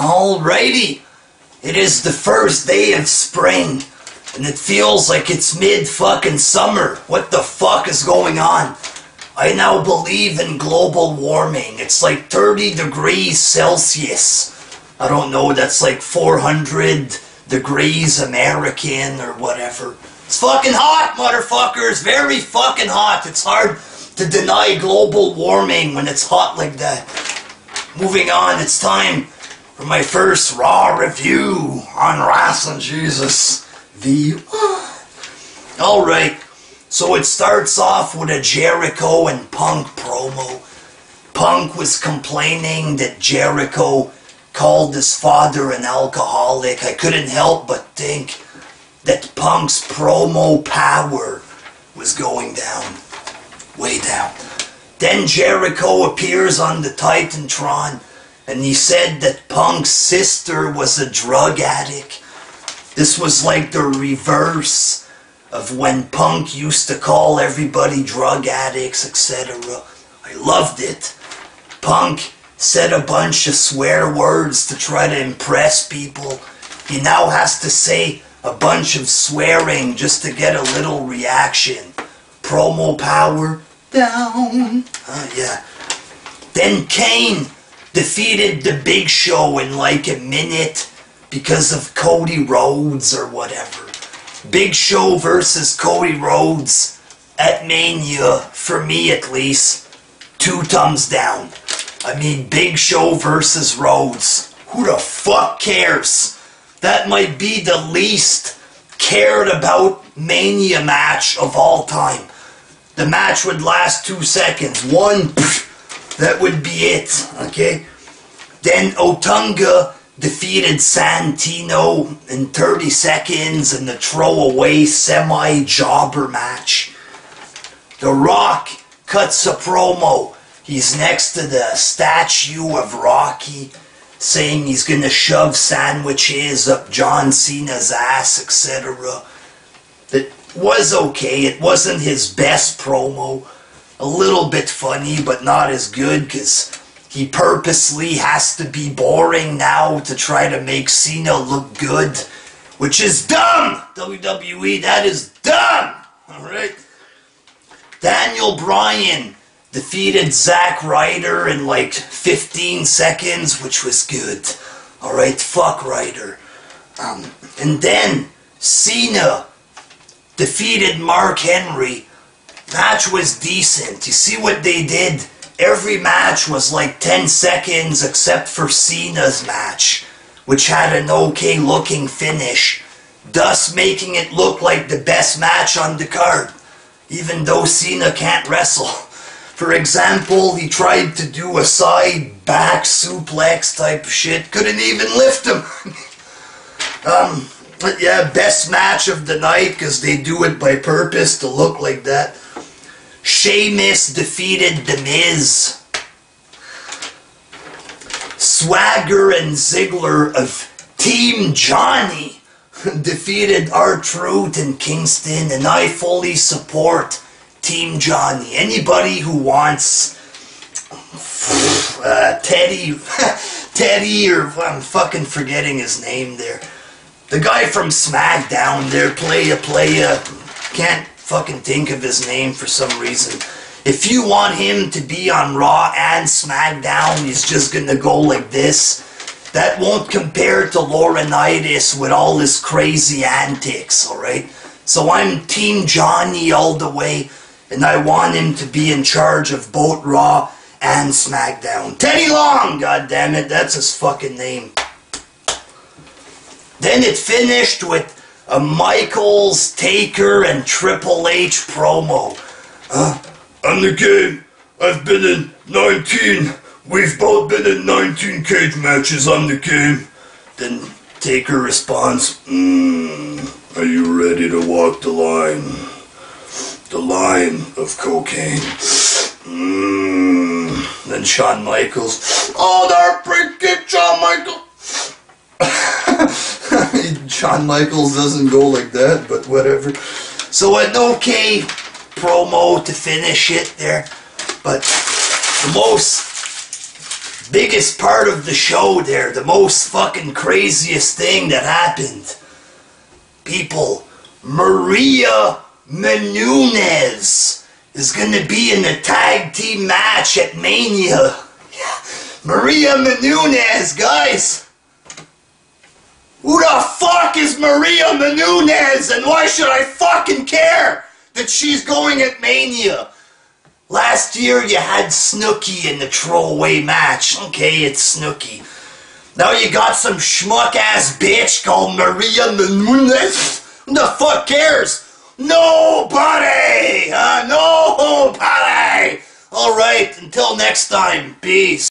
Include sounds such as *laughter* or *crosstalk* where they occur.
Alrighty. It is the first day of spring, and it feels like it's mid fucking summer. What the fuck is going on? I now believe in global warming. It's like 30 degrees Celsius. I don't know, that's like 400 degrees American or whatever. It's fucking hot, motherfuckers. Very fucking hot. It's hard to deny global warming when it's hot like that. Moving on, it's time for my first Raw review on Wrestling Jesus V. *sighs* Alright, so it starts off with a Jericho and Punk promo. Punk was complaining that Jericho called his father an alcoholic. I couldn't help but think that Punk's promo power was going down. Way down. Then Jericho appears on the Titantron and he said that Punk's sister was a drug addict. This was like the reverse of when Punk used to call everybody drug addicts, etc. I loved it. Punk said a bunch of swear words to try to impress people. He now has to say a bunch of swearing just to get a little reaction. Promo power down. Uh, yeah. Then Kane defeated the Big Show in like a minute because of Cody Rhodes or whatever. Big Show versus Cody Rhodes at Mania, for me at least, two thumbs down. I mean, Big Show versus Rhodes. Who the fuck cares? That might be the least cared about Mania match of all time. The match would last two seconds. One, that would be it, okay? Then Otunga defeated Santino in 30 seconds in the throwaway semi-jobber match. The Rock cuts a promo. He's next to the statue of Rocky, saying he's gonna shove sandwiches up John Cena's ass, etc. That was okay. It wasn't his best promo. A little bit funny, but not as good, because he purposely has to be boring now to try to make Cena look good, which is dumb! WWE, that is dumb! Alright? Daniel Bryan defeated Zack Ryder in like 15 seconds, which was good. Alright, fuck Ryder. Um, and then Cena defeated Mark Henry. Match was decent. You see what they did? Every match was like 10 seconds except for Cena's match, which had an okay looking finish, thus making it look like the best match on the card, even though Cena can't wrestle. *laughs* For example, he tried to do a side back suplex type shit, couldn't even lift him. *laughs* um, but yeah, best match of the night because they do it by purpose to look like that. Sheamus defeated The Miz. Swagger and Ziggler of Team Johnny *laughs* defeated R-Truth and Kingston, and I fully support Team Johnny. Anybody who wants *sighs* uh, Teddy, *laughs* Teddy, or I'm fucking forgetting his name there. The guy from SmackDown there, playa playa, can't fucking think of his name for some reason. If you want him to be on Raw and SmackDown, he's just gonna go like this. That won't compare to Laurinaitis with all his crazy antics, alright? So I'm Team Johnny all the way, and I want him to be in charge of both Raw and SmackDown. Teddy Long, God damn it, that's his fucking name. Then it finished with a Michaels, Taker, and Triple H promo. Uh, I'm the game. I've been in 19. We've both been in 19 cage matches. I'm the game. Then Taker responds, Mmm, are you ready to walk the line? The line of cocaine. Mmm. Then Shawn Michaels, Oh, there, freak it, Shawn Michaels. Shawn Michaels doesn't go like that, but whatever. So uh, an okay promo to finish it there, but the most biggest part of the show there, the most fucking craziest thing that happened. People, Maria Menounos is gonna be in a tag team match at Mania. *laughs* Yeah. Maria Menounos, guys. Who the fuck is Maria Menounos and why should I fucking care that she's going at Mania? Last year you had Snooki in the throwaway match. Okay, it's Snooki. Now you got some schmuck ass bitch called Maria Menounos. Who the fuck cares? Nobody! Uh, nobody! Alright, until next time, peace.